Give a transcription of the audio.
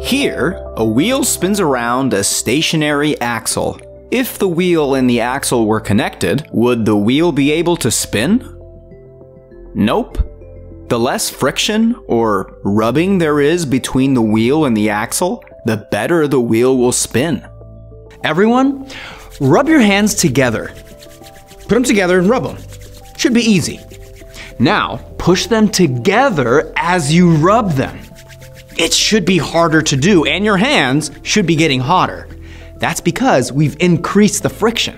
Here, a wheel spins around a stationary axle. If the wheel and the axle were connected, would the wheel be able to spin? Nope. The less friction or rubbing there is between the wheel and the axle, the better the wheel will spin. Everyone, rub your hands together. Put them together and rub them. Should be easy. Now, push them together as you rub them. It should be harder to do, and your hands should be getting hotter. That's because we've increased the friction.